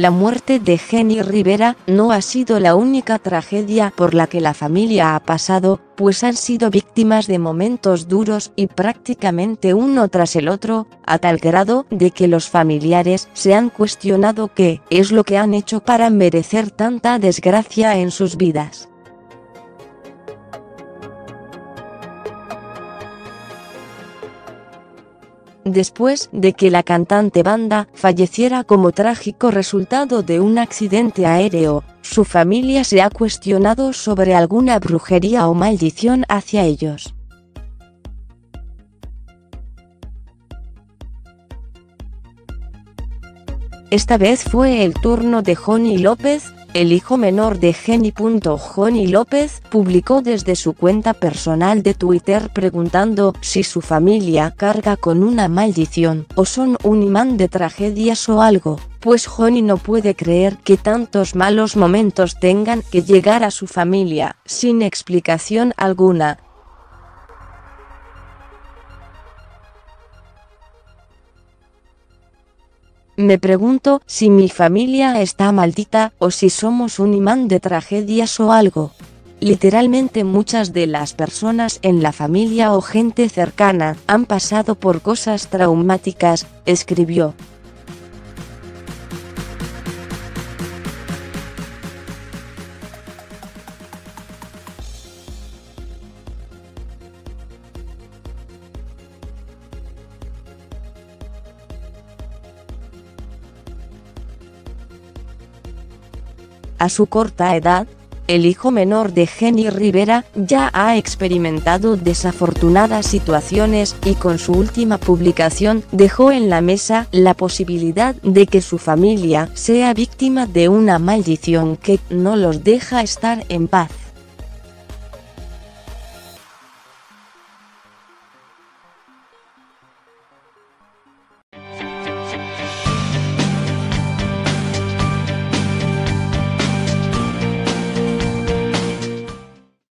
La muerte de Jenny Rivera no ha sido la única tragedia por la que la familia ha pasado, pues han sido víctimas de momentos duros y prácticamente uno tras el otro, a tal grado de que los familiares se han cuestionado qué es lo que han hecho para merecer tanta desgracia en sus vidas. Después de que la cantante banda falleciera como trágico resultado de un accidente aéreo, su familia se ha cuestionado sobre alguna brujería o maldición hacia ellos. Esta vez fue el turno de Johnny López, el hijo menor de Jenny. Johnny López publicó desde su cuenta personal de Twitter preguntando si su familia carga con una maldición o son un imán de tragedias o algo, pues Johnny no puede creer que tantos malos momentos tengan que llegar a su familia, sin explicación alguna, Me pregunto si mi familia está maldita o si somos un imán de tragedias o algo. Literalmente muchas de las personas en la familia o gente cercana han pasado por cosas traumáticas, escribió. A su corta edad, el hijo menor de Jenny Rivera ya ha experimentado desafortunadas situaciones y con su última publicación dejó en la mesa la posibilidad de que su familia sea víctima de una maldición que no los deja estar en paz.